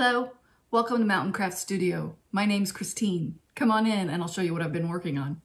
Hello, welcome to Mountain Craft Studio. My name's Christine. Come on in and I'll show you what I've been working on.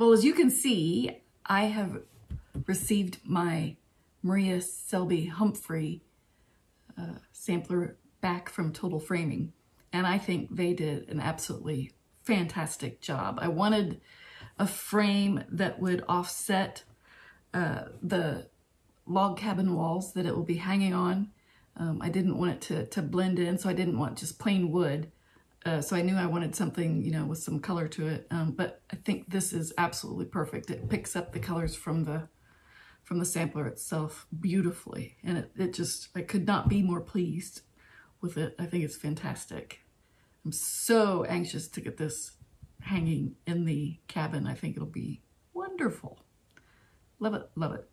Well, as you can see, I have received my Maria Selby Humphrey uh, sampler back from Total Framing, and I think they did an absolutely fantastic job. I wanted a frame that would offset uh, the log cabin walls that it will be hanging on. Um, I didn't want it to, to blend in, so I didn't want just plain wood. Uh, so I knew I wanted something, you know, with some color to it. Um, but I think this is absolutely perfect. It picks up the colors from the from the sampler itself beautifully. And it, it just, I could not be more pleased with it. I think it's fantastic. I'm so anxious to get this hanging in the cabin. I think it'll be wonderful. Love it, love it.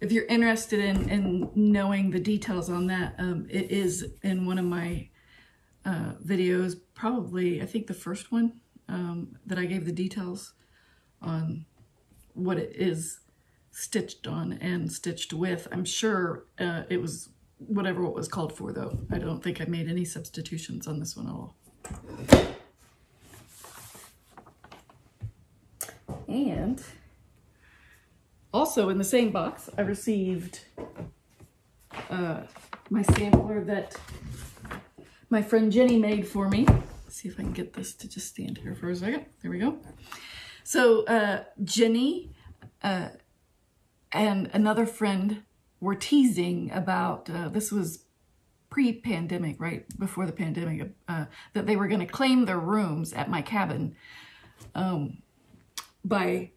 If you're interested in, in knowing the details on that, um, it is in one of my uh, videos, probably, I think the first one um, that I gave the details on what it is stitched on and stitched with. I'm sure uh, it was whatever what was called for though. I don't think I made any substitutions on this one at all. And also in the same box, I received uh, my sampler that my friend Jenny made for me. Let's see if I can get this to just stand here for a second. There we go. So uh, Jenny uh, and another friend were teasing about, uh, this was pre-pandemic, right before the pandemic, uh, that they were going to claim their rooms at my cabin um, by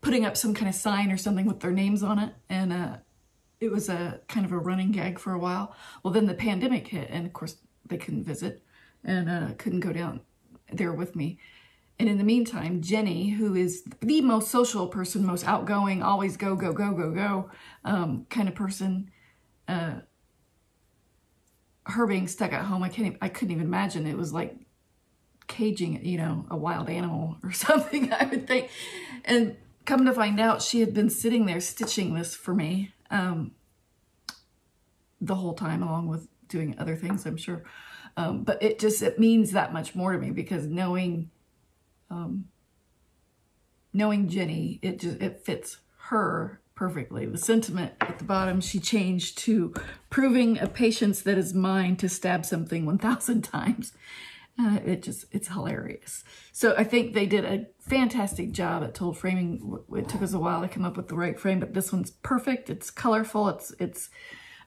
putting up some kind of sign or something with their names on it. And uh, it was a kind of a running gag for a while. Well, then the pandemic hit and of course they couldn't visit and uh, couldn't go down there with me. And in the meantime, Jenny, who is the most social person, most outgoing, always go, go, go, go, go um, kind of person, uh, her being stuck at home, I can't, I couldn't even imagine. It was like caging, you know, a wild animal or something, I would think. And come to find out, she had been sitting there stitching this for me um, the whole time, along with doing other things, I'm sure. Um, but it just, it means that much more to me because knowing, um, knowing Jenny, it just, it fits her perfectly. The sentiment at the bottom, she changed to proving a patience that is mine to stab something 1,000 times. Uh, it just, it's hilarious. So I think they did a fantastic job at Total Framing. It took us a while to come up with the right frame, but this one's perfect. It's colorful. It's, it's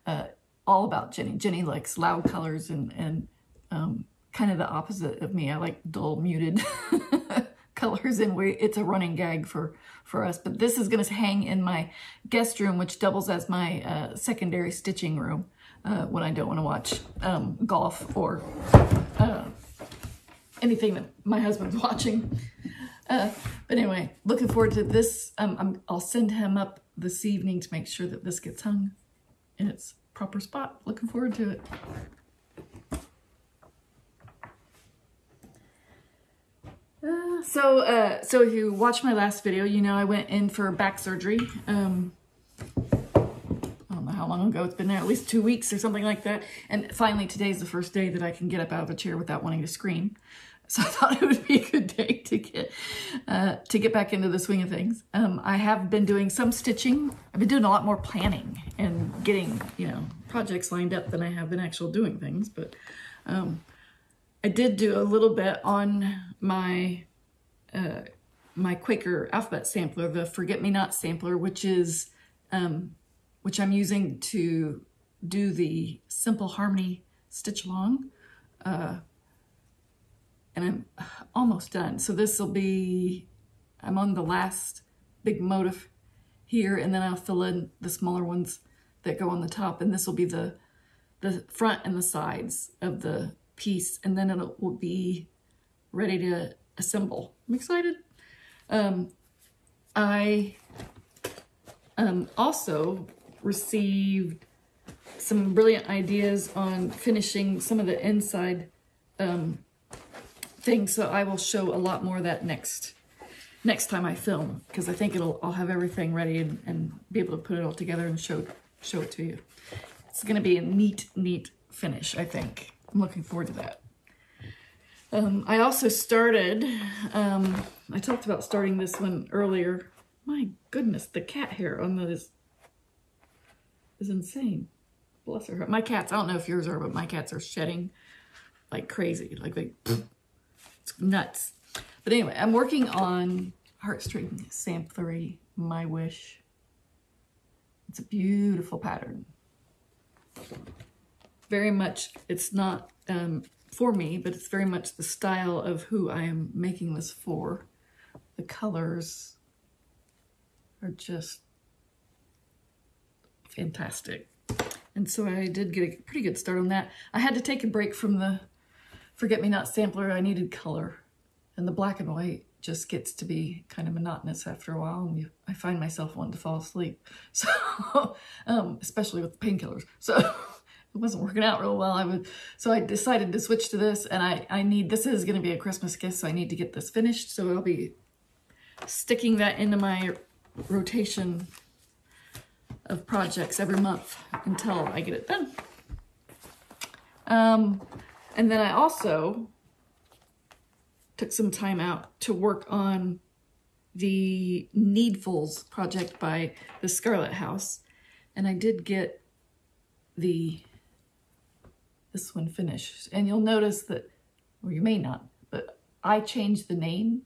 uh, all about Jenny. Jenny likes loud colors and, and um, kind of the opposite of me. I like dull, muted colors, and we, it's a running gag for, for us. But this is going to hang in my guest room, which doubles as my uh, secondary stitching room uh, when I don't want to watch um, golf or uh, anything that my husband's watching. Uh, but anyway, looking forward to this. Um, i will send him up this evening to make sure that this gets hung in its proper spot. Looking forward to it. Uh, so, uh, so if you watched my last video, you know I went in for back surgery. Um, I don't know how long ago. It's been there at least two weeks or something like that. And finally, today's the first day that I can get up out of a chair without wanting to scream. So I thought it would be a good day to get uh, to get back into the swing of things. Um, I have been doing some stitching. I've been doing a lot more planning and getting you know projects lined up than I have been actual doing things. But um, I did do a little bit on my uh, my Quaker alphabet sampler, the Forget Me Not sampler, which is um, which I'm using to do the Simple Harmony stitch along. Uh, and I'm almost done. So this will be, I'm on the last big motif here, and then I'll fill in the smaller ones that go on the top, and this will be the, the front and the sides of the piece, and then it will be ready to assemble. I'm excited. Um, I um, also received some brilliant ideas on finishing some of the inside um, things, so I will show a lot more of that next next time I film, because I think it'll I'll have everything ready and, and be able to put it all together and show show it to you. It's going to be a neat, neat finish, I think. I'm looking forward to that. Um, I also started, um, I talked about starting this one earlier. My goodness, the cat hair on this is insane. Bless her. My cats, I don't know if yours are, but my cats are shedding like crazy. Like they, nuts. But anyway, I'm working on Heartstring Samplery, My Wish. It's a beautiful pattern. Very much, it's not um, for me, but it's very much the style of who I am making this for. The colors are just fantastic. And so I did get a pretty good start on that. I had to take a break from the Forget Me Not sampler. I needed color. And the black and white just gets to be kind of monotonous after a while. And you, I find myself wanting to fall asleep. So, um, especially with painkillers. So it wasn't working out real well. I would, so I decided to switch to this and I, I need, this is going to be a Christmas gift. So I need to get this finished. So I'll be sticking that into my rotation of projects every month until I get it done. Um, and then I also took some time out to work on the Needfuls project by the Scarlet House. And I did get the this one finished. And you'll notice that, or you may not, but I changed the name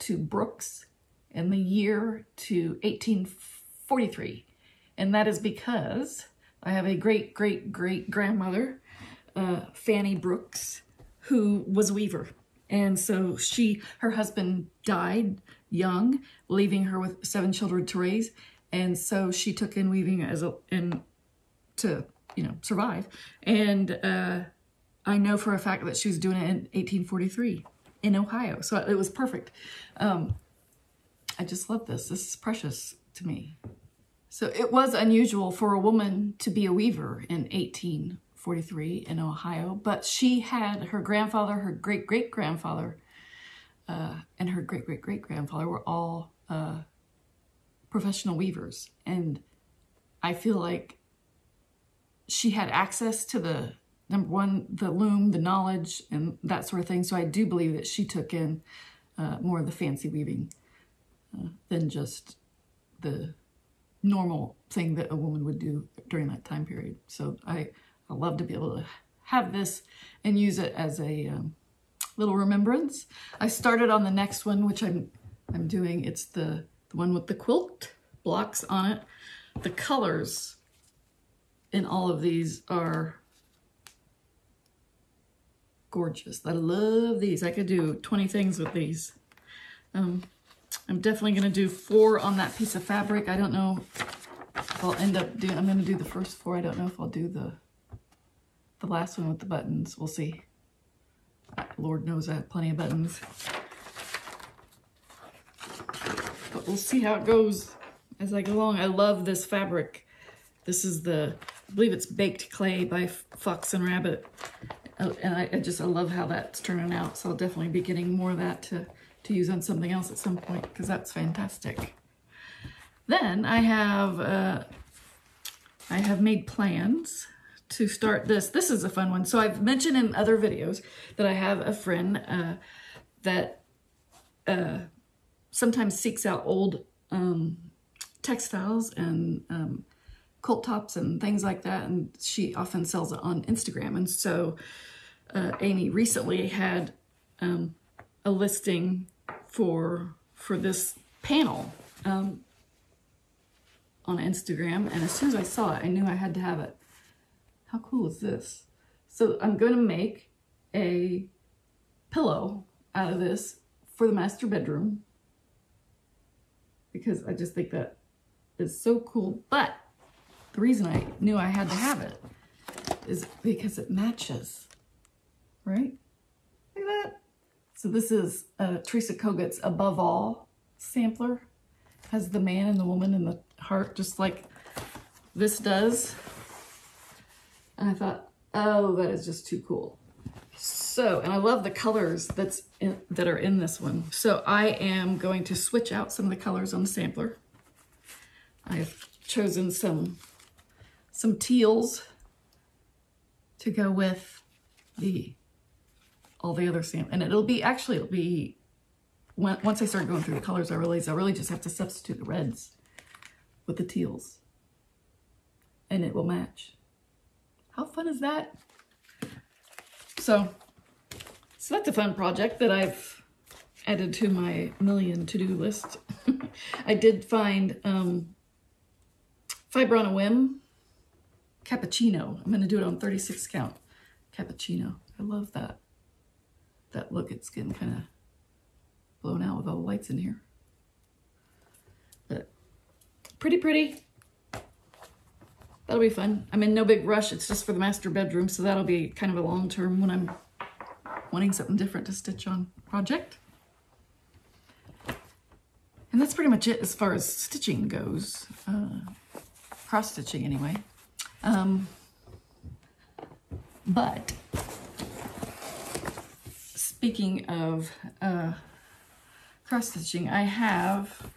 to Brooks and the year to 1843. And that is because I have a great, great, great grandmother, uh, Fanny Brooks, who was a weaver. And so she, her husband died young, leaving her with seven children to raise. And so she took in weaving as a, and to, you know, survive. And uh, I know for a fact that she was doing it in 1843 in Ohio. So it was perfect. Um, I just love this. This is precious to me. So it was unusual for a woman to be a weaver in 1843 in Ohio, but she had her grandfather, her great great grandfather, uh, and her great great great grandfather were all uh, professional weavers. And I feel like she had access to the number one, the loom, the knowledge, and that sort of thing. So I do believe that she took in uh, more of the fancy weaving uh, than just the normal thing that a woman would do during that time period. So I, I love to be able to have this and use it as a um, little remembrance. I started on the next one, which I'm, I'm doing. It's the, the one with the quilt blocks on it. The colors in all of these are gorgeous. I love these. I could do 20 things with these. Um, I'm definitely going to do four on that piece of fabric. I don't know if I'll end up doing, I'm going to do the first four. I don't know if I'll do the, the last one with the buttons. We'll see. Lord knows I have plenty of buttons. But we'll see how it goes as I go along. I love this fabric. This is the, I believe it's Baked Clay by Fox and Rabbit. Uh, and I, I just, I love how that's turning out. So I'll definitely be getting more of that to to use on something else at some point because that's fantastic. Then I have uh, I have made plans to start this. This is a fun one. So I've mentioned in other videos that I have a friend, uh, that uh, sometimes seeks out old um, textiles and um, quilt tops and things like that. And she often sells it on Instagram. And so uh, Amy recently had um, a listing for for this panel um, on Instagram. And as soon as I saw it, I knew I had to have it. How cool is this? So I'm going to make a pillow out of this for the master bedroom because I just think that is so cool. But the reason I knew I had to have it is because it matches, right? Look at that. So this is uh, Teresa Kogut's Above All sampler. Has the man and the woman and the heart just like this does. And I thought, oh, that is just too cool. So, and I love the colors that's in, that are in this one. So I am going to switch out some of the colors on the sampler. I've chosen some some teals to go with the all the other sam and it'll be actually it'll be when, once I start going through the colors I realize I really just have to substitute the reds with the teals and it will match how fun is that so so that's a fun project that I've added to my million to-do list I did find um, Fiber on a Whim cappuccino. I'm going to do it on 36 count cappuccino. I love that. That look, it's getting kind of blown out with all the lights in here. But pretty pretty. That'll be fun. I'm in no big rush. It's just for the master bedroom, so that'll be kind of a long term when I'm wanting something different to stitch on project. And that's pretty much it as far as stitching goes. Uh, cross stitching anyway. Um, but speaking of uh, cross stitching, I have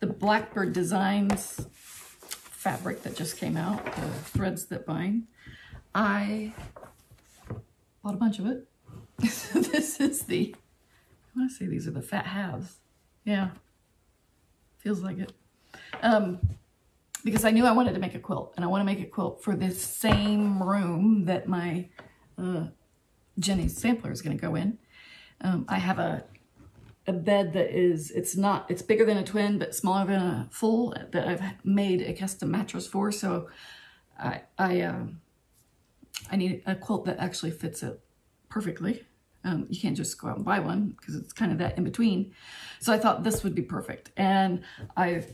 the Blackbird Designs fabric that just came out, the threads that bind. I bought a bunch of it. this is the, I want to say these are the fat halves. Yeah, feels like it. Um, because I knew I wanted to make a quilt and I want to make a quilt for this same room that my uh, Jenny's sampler is going to go in. Um, I have a a bed that is, it's not, it's bigger than a twin, but smaller than a full that I've made a custom mattress for. So I, I, um, I need a quilt that actually fits it perfectly. Um, you can't just go out and buy one because it's kind of that in between. So I thought this would be perfect. And I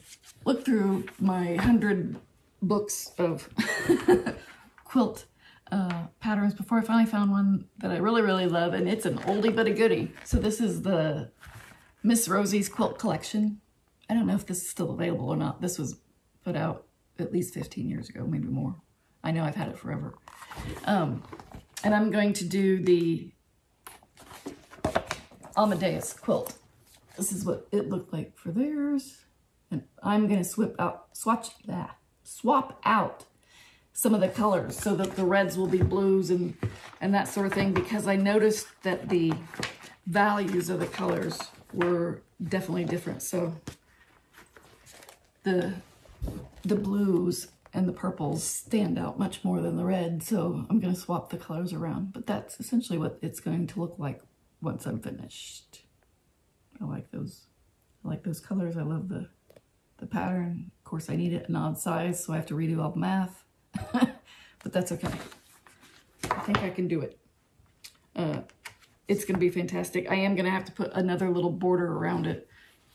looked through my hundred books of quilt uh, patterns before I finally found one that I really, really love. And it's an oldie but a goodie. So this is the Miss Rosie's Quilt Collection. I don't know if this is still available or not. This was put out at least 15 years ago, maybe more. I know I've had it forever. Um, and I'm going to do the Amadeus quilt. This is what it looked like for theirs. And I'm going to swap out, swatch that, swap out some of the colors so that the reds will be blues and, and that sort of thing because I noticed that the values of the colors were definitely different. So the, the blues and the purples stand out much more than the red. So I'm going to swap the colors around. But that's essentially what it's going to look like once I'm finished. I like those. I like those colors. I love the the pattern. Of course, I need it an odd size, so I have to redo all the math. but that's okay. I think I can do it. Uh, it's going to be fantastic. I am going to have to put another little border around it,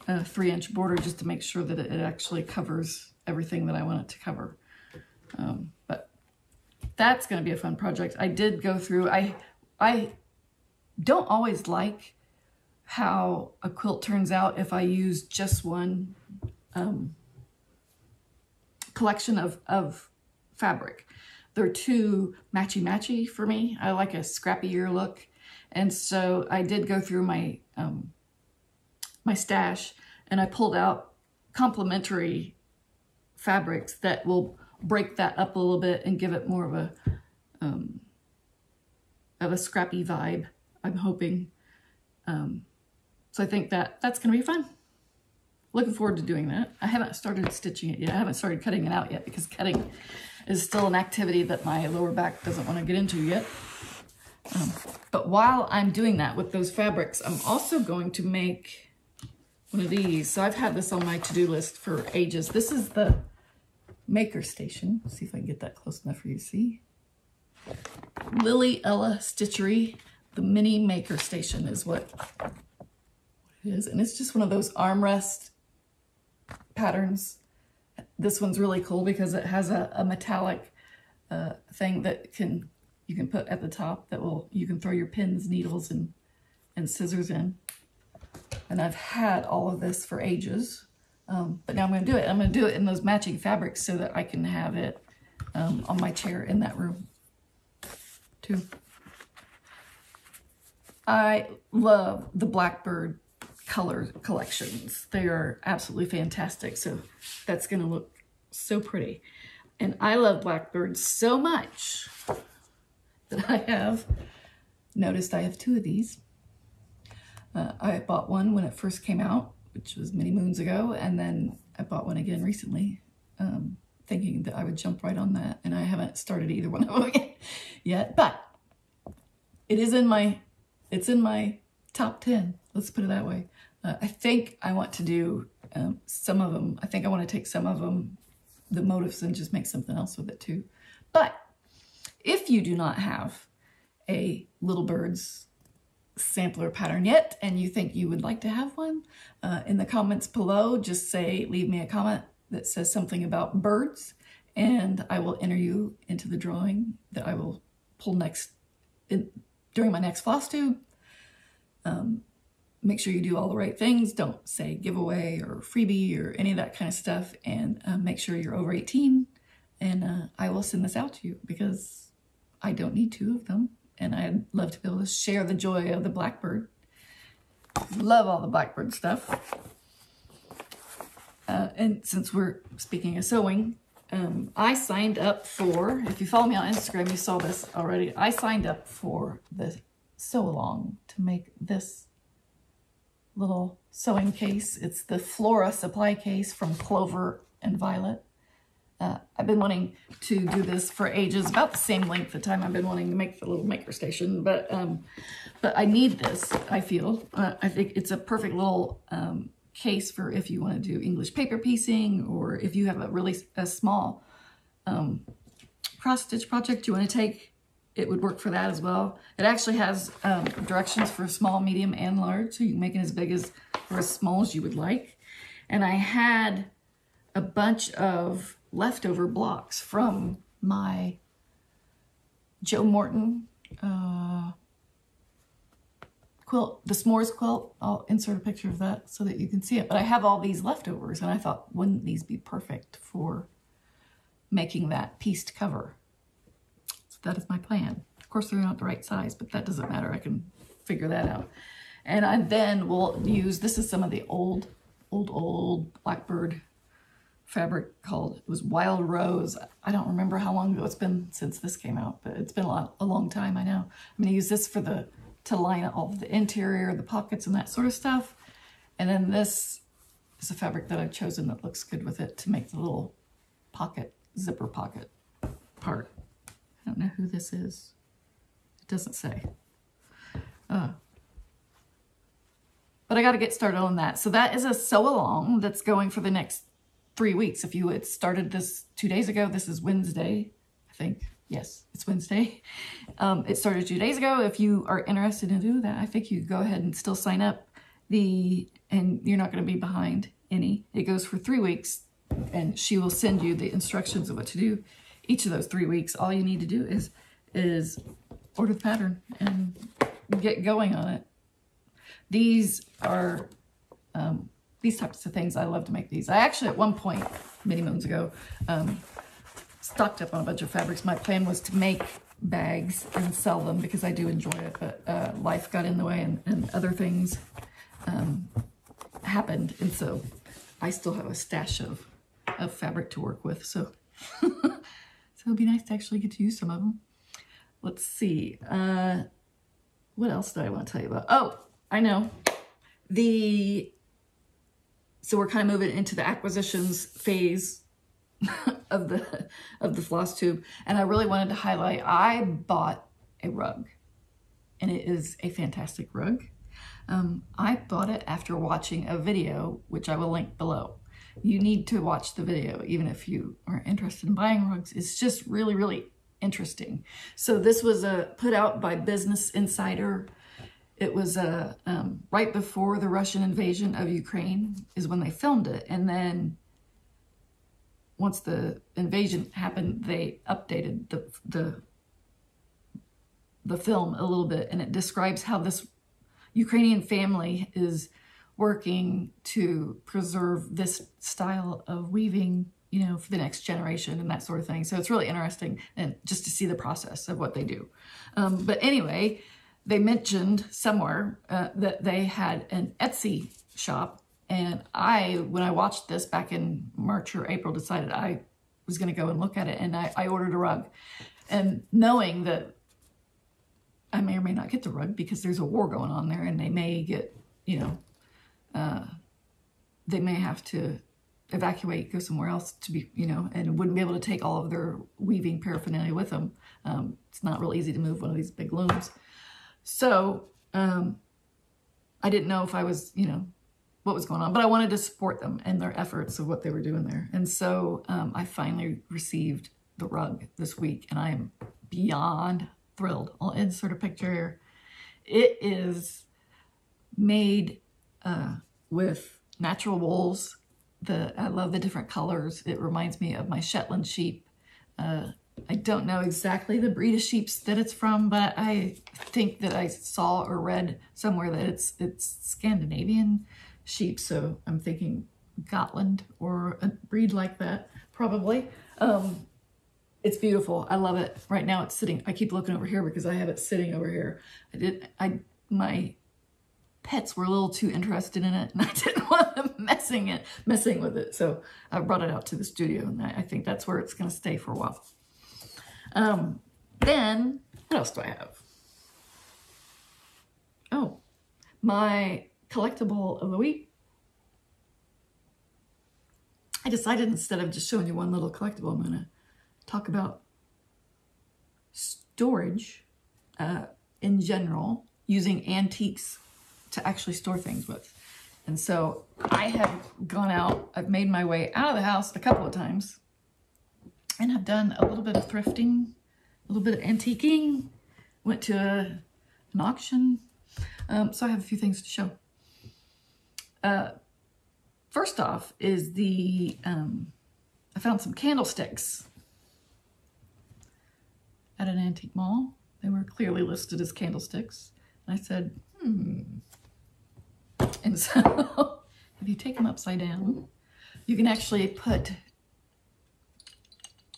a three-inch border, just to make sure that it actually covers everything that I want it to cover. Um, but that's going to be a fun project. I did go through, I, I don't always like how a quilt turns out if I use just one um, collection of, of fabric. They're too matchy-matchy for me. I like a scrappier look. And so I did go through my, um, my stash and I pulled out complementary fabrics that will break that up a little bit and give it more of a, um, of a scrappy vibe. I'm hoping. Um, So I think that that's going to be fun. Looking forward to doing that. I haven't started stitching it yet. I haven't started cutting it out yet because cutting is still an activity that my lower back doesn't want to get into yet. Um, but while I'm doing that with those fabrics, I'm also going to make one of these. So I've had this on my to-do list for ages. This is the Maker Station. Let's see if I can get that close enough for you to see. Lily Ella Stitchery. The mini Maker Station is what it is. And it's just one of those armrest patterns. This one's really cool because it has a, a metallic uh, thing that can you can put at the top that will you can throw your pins, needles, and and scissors in. And I've had all of this for ages, um, but now I'm to do it. I'm to do it in those matching fabrics so that I can have it um, on my chair in that room too. I love the Blackbird color collections. They are absolutely fantastic. So that's to look so pretty. And I love Blackbirds so much that I have noticed I have two of these. Uh, I bought one when it first came out, which was many moons ago, and then I bought one again recently, um, thinking that I would jump right on that, and I haven't started either one of them yet, but it is in my, it's in my top 10, let's put it that way. Uh, I think I want to do um, some of them. I think I want to take some of them, the motifs, and just make something else with it too. But if you do not have a Little Birds sampler pattern yet and you think you would like to have one, uh, in the comments below, just say, leave me a comment that says something about birds and I will enter you into the drawing that I will pull next in, during my next floss tube. Um, make sure you do all the right things. Don't say giveaway or freebie or any of that kind of stuff. And uh, make sure you're over 18. And uh, I will send this out to you because I don't need two of them. And I'd love to be able to share the joy of the Blackbird. Love all the Blackbird stuff. Uh, and since we're speaking of sewing, um, I signed up for, if you follow me on Instagram, you saw this already. I signed up for the sew along to make this little sewing case. It's the Flora supply case from Clover and Violet. Uh, I've been wanting to do this for ages, about the same length of time I've been wanting to make the little maker station, but um, but I need this, I feel. Uh, I think it's a perfect little um, case for if you want to do English paper piecing or if you have a really a small um, cross-stitch project you want to take it would work for that as well. It actually has um, directions for small, medium, and large, so you can make it as big as or as small as you would like. And I had a bunch of leftover blocks from my Jo Morton uh, quilt, the s'mores quilt. I'll insert a picture of that so that you can see it. But I have all these leftovers, and I thought, wouldn't these be perfect for making that pieced cover? So that is my plan. Of course, they're not the right size, but that doesn't matter. I can figure that out. And I then will use, this is some of the old, old, old Blackbird fabric called, it was Wild Rose. I don't remember how long ago it's been since this came out, but it's been a, lot, a long time, I know. I'm gonna use this for the, to line all of the interior, the pockets and that sort of stuff. And then this is a fabric that I've chosen that looks good with it to make the little pocket, zipper pocket part. I don't know who this is. It doesn't say. Uh, but I got to get started on that. So that is a sew along that's going for the next three weeks. If you had started this two days ago, this is Wednesday, I think. Yes, it's Wednesday. Um, it started two days ago. If you are interested in doing that, I think you go ahead and still sign up. The And you're not going to be behind any. It goes for three weeks, and she will send you the instructions of what to do each of those three weeks, all you need to do is, is order the pattern and get going on it. These are, um, these types of things, I love to make these. I actually, at one point, many moons ago, um, stocked up on a bunch of fabrics. My plan was to make bags and sell them because I do enjoy it, but uh, life got in the way and, and other things um, happened. And so I still have a stash of, of fabric to work with. So So it'd be nice to actually get to use some of them. Let's see. Uh, what else do I want to tell you about? Oh, I know. the so we're kind of moving into the acquisitions phase of the of the floss tube and I really wanted to highlight I bought a rug and it is a fantastic rug. Um, I bought it after watching a video which I will link below. You need to watch the video even if you are interested in buying rugs. It's just really really interesting. So this was a put out by Business Insider it was uh, um, right before the Russian invasion of Ukraine is when they filmed it. And then once the invasion happened, they updated the, the, the film a little bit. And it describes how this Ukrainian family is working to preserve this style of weaving you know, for the next generation and that sort of thing. So it's really interesting and just to see the process of what they do. Um, but anyway, they mentioned somewhere uh, that they had an Etsy shop. And I, when I watched this back in March or April, decided I was going to go and look at it. And I, I ordered a rug. And knowing that I may or may not get the rug because there's a war going on there and they may get, you know, uh, they may have to evacuate, go somewhere else to be, you know, and wouldn't be able to take all of their weaving paraphernalia with them. Um, it's not real easy to move one of these big looms. So um, I didn't know if I was, you know, what was going on, but I wanted to support them and their efforts of what they were doing there. And so um, I finally received the rug this week and I am beyond thrilled. I'll insert a picture here. It is made uh, with natural wools. The I love the different colors. It reminds me of my Shetland sheep. Uh, I don't know exactly the breed of sheep that it's from, but I think that I saw or read somewhere that it's it's Scandinavian sheep. So I'm thinking Gotland or a breed like that, probably. Um, it's beautiful. I love it. Right now it's sitting, I keep looking over here because I have it sitting over here. I did, I, my pets were a little too interested in it and I didn't want them messing it, messing with it. So I brought it out to the studio and I, I think that's where it's going to stay for a while. Um, then, what else do I have? Oh, my collectible of the week. I decided instead of just showing you one little collectible, I'm going to talk about storage uh, in general, using antiques to actually store things with. And so I have gone out, I've made my way out of the house a couple of times and I've done a little bit of thrifting, a little bit of antiquing, went to a, an auction. Um, so I have a few things to show. Uh, first off is the, um, I found some candlesticks at an antique mall. They were clearly listed as candlesticks. And I said, hmm. And so if you take them upside down, you can actually put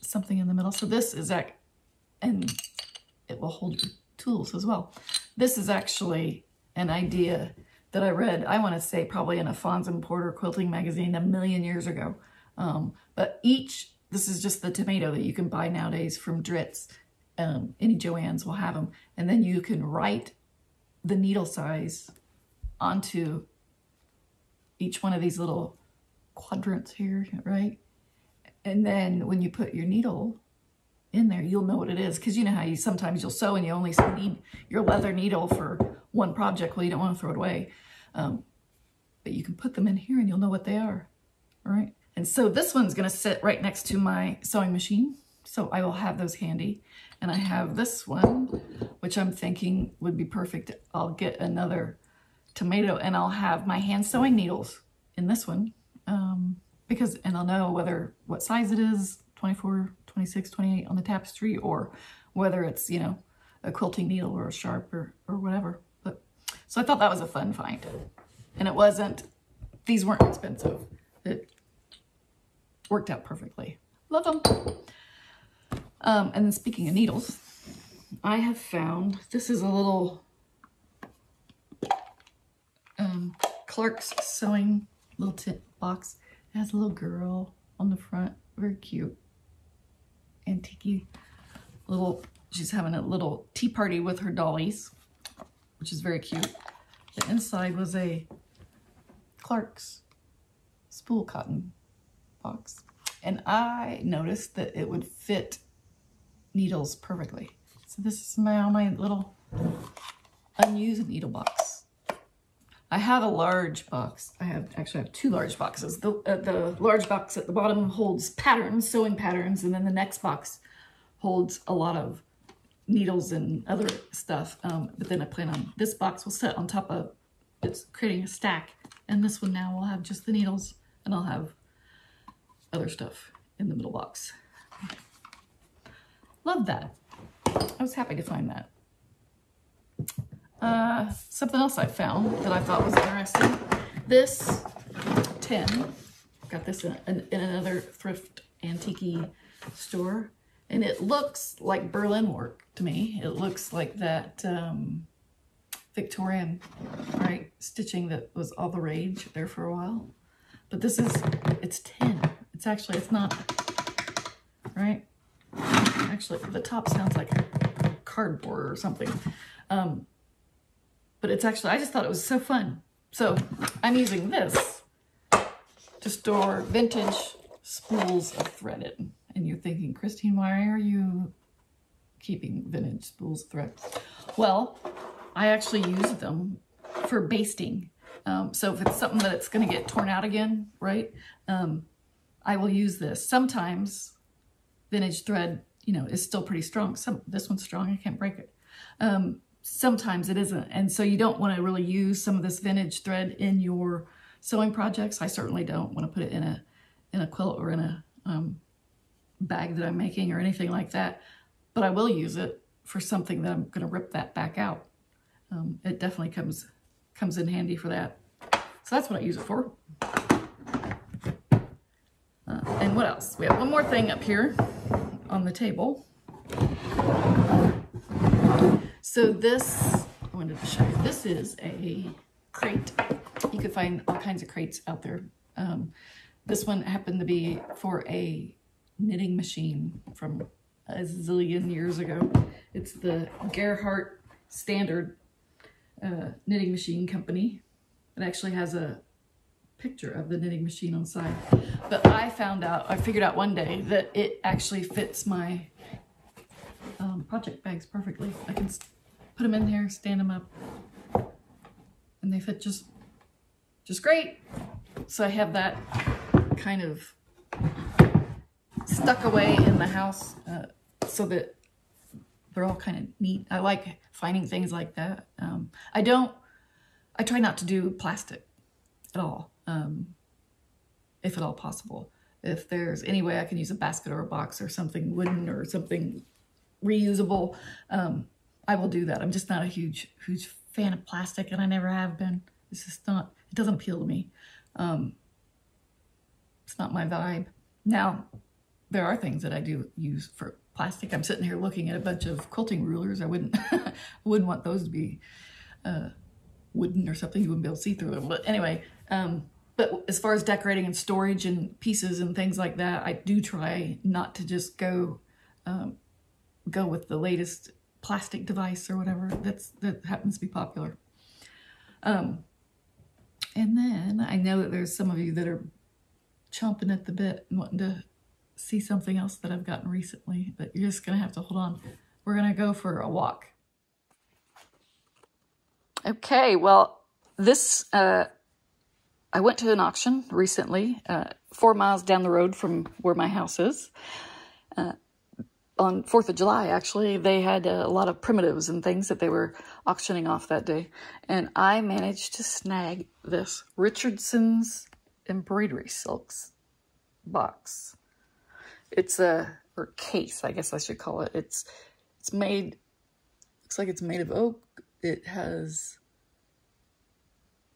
something in the middle. So this is, that, and it will hold tools as well. This is actually an idea that I read, I want to say probably in a Fons and Porter quilting magazine a million years ago. Um, but each, this is just the tomato that you can buy nowadays from Dritz. Um, any Joann's will have them. And then you can write the needle size onto each one of these little quadrants here, right? And then when you put your needle in there, you'll know what it is. Because you know how you sometimes you'll sew and you only need your leather needle for one project. Well, you don't want to throw it away. Um, but you can put them in here and you'll know what they are. All right. And so this one's going to sit right next to my sewing machine. So I will have those handy. And I have this one, which I'm thinking would be perfect. I'll get another tomato and I'll have my hand sewing needles in this one. Um, because, and I'll know whether, what size it is, 24, 26, 28 on the tapestry, or whether it's, you know, a quilting needle or a sharp or, or whatever. But, so I thought that was a fun find. And it wasn't, these weren't expensive. It worked out perfectly. Love them. Um, and then speaking of needles, I have found, this is a little um, Clark's sewing little tip box. Has a little girl on the front. Very cute. Antique little, she's having a little tea party with her dollies, which is very cute. The inside was a Clark's spool cotton box. And I noticed that it would fit needles perfectly. So this is my, my little unused needle box. I have a large box. I have actually I have two large boxes. The, uh, the large box at the bottom holds patterns, sewing patterns, and then the next box holds a lot of needles and other stuff. Um, but then I plan on, this box will sit on top of, it's creating a stack. And this one now will have just the needles and I'll have other stuff in the middle box. Love that. I was happy to find that. Uh, something else I found that I thought was interesting. This tin, got this in, in, in another thrift antique store, and it looks like Berlin work to me. It looks like that um, Victorian, right, stitching that was all the rage there for a while. But this is, it's tin. It's actually, it's not, right? Actually, the top sounds like cardboard or something. Um, but it's actually, I just thought it was so fun. So I'm using this to store vintage spools of threaded. And you're thinking, Christine, why are you keeping vintage spools of thread? Well, I actually use them for basting. Um, so if it's something that it's going to get torn out again, right, um, I will use this. Sometimes vintage thread, you know, is still pretty strong. Some This one's strong. I can't break it. Um, sometimes it isn't. And so you don't want to really use some of this vintage thread in your sewing projects. I certainly don't want to put it in a in a quilt or in a um, bag that I'm making or anything like that. But I will use it for something that I'm going to rip that back out. Um, it definitely comes comes in handy for that. So that's what I use it for. Uh, and what else? We have one more thing up here on the table. So this, I wanted to show you, this is a crate. You could find all kinds of crates out there. Um, this one happened to be for a knitting machine from a zillion years ago. It's the Gearhart Standard uh, Knitting Machine Company. It actually has a picture of the knitting machine on side. But I found out, I figured out one day that it actually fits my um, project bags perfectly. I can put them in here, stand them up, and they fit just, just great. So I have that kind of stuck away in the house uh, so that they're all kind of neat. I like finding things like that. Um, I don't, I try not to do plastic at all, um, if at all possible. If there's any way I can use a basket or a box or something wooden or something reusable, um, I will do that. I'm just not a huge, huge fan of plastic and I never have been. It's just not, it doesn't appeal to me. Um, it's not my vibe. Now, there are things that I do use for plastic. I'm sitting here looking at a bunch of quilting rulers. I wouldn't, wouldn't want those to be uh, wooden or something. You wouldn't be able to see through them. But anyway, um, but as far as decorating and storage and pieces and things like that, I do try not to just go um, go with the latest plastic device or whatever that's that happens to be popular. Um, and then I know that there's some of you that are chomping at the bit and wanting to see something else that I've gotten recently, but you're just going to have to hold on. We're going to go for a walk. Okay, well, this, uh, I went to an auction recently, uh, four miles down the road from where my house is. Uh, on 4th of July, actually, they had a lot of primitives and things that they were auctioning off that day. And I managed to snag this Richardson's embroidery silks box. It's a, or case, I guess I should call it. It's, it's made, looks like it's made of oak. It has,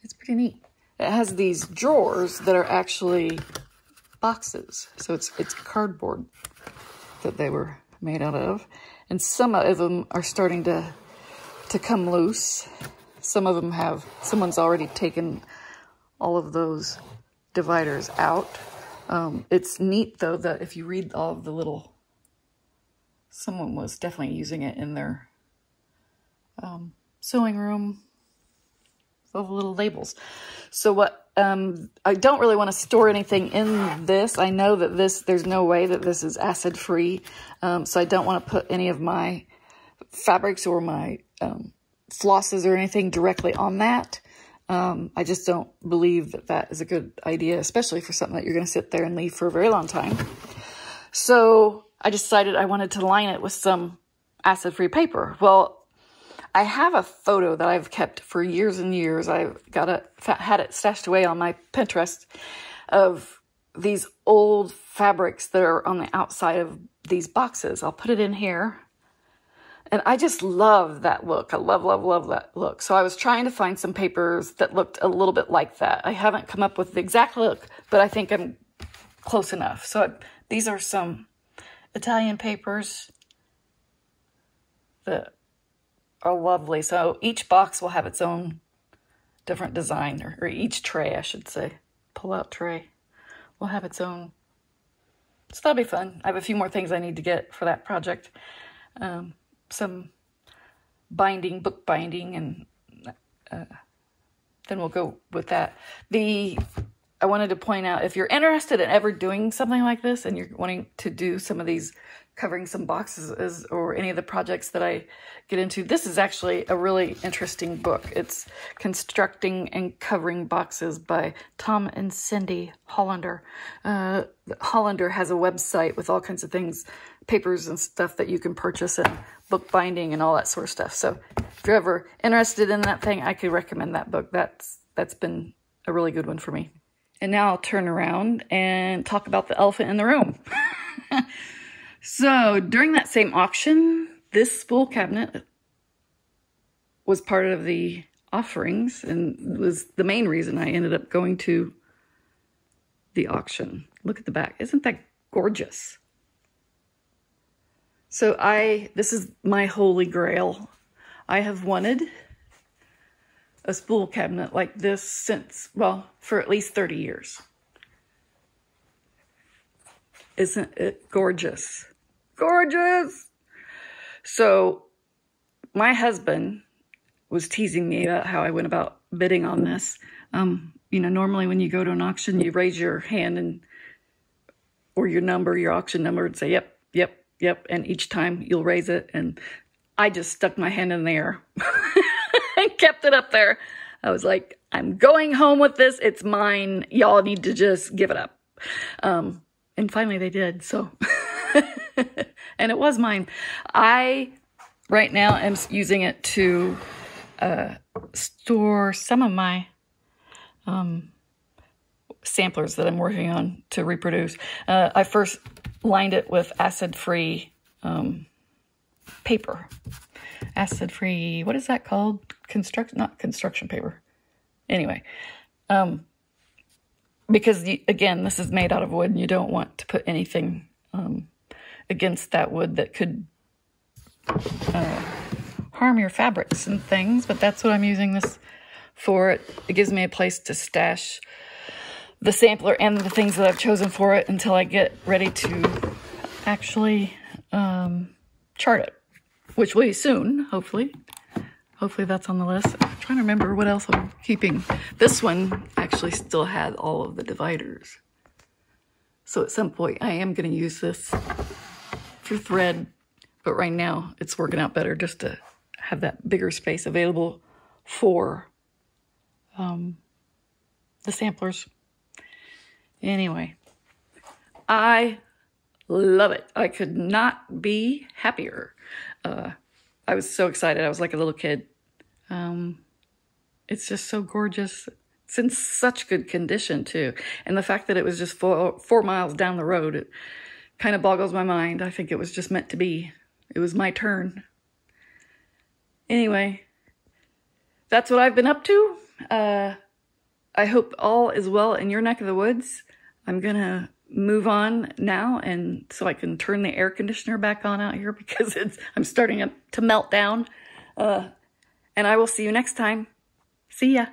it's pretty neat. It has these drawers that are actually boxes. So it's, it's cardboard that they were made out of. And some of them are starting to, to come loose. Some of them have, someone's already taken all of those dividers out. Um, it's neat though that if you read all of the little, someone was definitely using it in their um, sewing room, all the little labels. So what um, I don't really want to store anything in this. I know that this, there's no way that this is acid free. Um, so I don't want to put any of my fabrics or my um, flosses or anything directly on that. Um, I just don't believe that that is a good idea, especially for something that you're going to sit there and leave for a very long time. So I decided I wanted to line it with some acid-free paper. Well, I have a photo that I've kept for years and years. I've got it, had it stashed away on my Pinterest of these old fabrics that are on the outside of these boxes. I'll put it in here. And I just love that look. I love, love, love that look. So I was trying to find some papers that looked a little bit like that. I haven't come up with the exact look, but I think I'm close enough. So I, these are some Italian papers that are lovely. So each box will have its own different design, or, or each tray, I should say. Pull out tray will have its own. So that'll be fun. I have a few more things I need to get for that project. Um, some binding, book binding, and uh, then we'll go with that. The I wanted to point out if you're interested in ever doing something like this and you're wanting to do some of these covering some boxes or any of the projects that I get into, this is actually a really interesting book. It's Constructing and Covering Boxes by Tom and Cindy Hollander. Uh, Hollander has a website with all kinds of things, papers and stuff that you can purchase and book binding and all that sort of stuff. So if you're ever interested in that thing, I could recommend that book. That's That's been a really good one for me. And now I'll turn around and talk about the elephant in the room. so during that same auction, this spool cabinet was part of the offerings and was the main reason I ended up going to the auction. Look at the back. Isn't that gorgeous? So I, this is my holy grail. I have wanted a spool cabinet like this since, well, for at least 30 years. Isn't it gorgeous? Gorgeous! So, my husband was teasing me about how I went about bidding on this. Um, you know, normally when you go to an auction, you raise your hand and or your number, your auction number, and say, yep, yep, yep. And each time you'll raise it. And I just stuck my hand in the air. and kept it up there. I was like, I'm going home with this. It's mine. Y'all need to just give it up. Um, and finally they did. So, and it was mine. I right now am using it to uh, store some of my um, samplers that I'm working on to reproduce. Uh, I first lined it with acid-free um, paper acid free, what is that called? Construct, not construction paper. Anyway, um, because you, again, this is made out of wood and you don't want to put anything um, against that wood that could uh, harm your fabrics and things, but that's what I'm using this for. It, it gives me a place to stash the sampler and the things that I've chosen for it until I get ready to actually um, chart it which will be soon, hopefully. Hopefully that's on the list. I'm trying to remember what else I'm keeping. This one actually still had all of the dividers. So at some point I am going to use this for thread, but right now it's working out better just to have that bigger space available for um, the samplers. Anyway, I love it. I could not be happier uh, I was so excited. I was like a little kid. Um, it's just so gorgeous. It's in such good condition too. And the fact that it was just four, four miles down the road, it kind of boggles my mind. I think it was just meant to be. It was my turn. Anyway, that's what I've been up to. Uh, I hope all is well in your neck of the woods. I'm going to move on now and so I can turn the air conditioner back on out here because it's I'm starting to melt down. Uh, and I will see you next time. See ya.